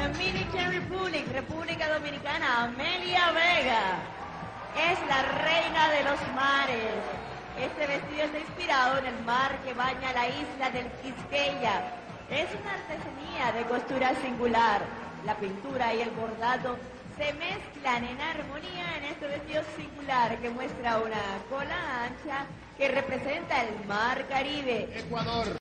Dominican Republic, República Dominicana, Amelia Vega. Es la reina de los mares. Este vestido está inspirado en el mar que baña la isla del Quisqueya. Es una artesanía de costura singular. La pintura y el bordado se mezclan en armonía en este vestido singular que muestra una cola ancha que representa el mar Caribe. Ecuador.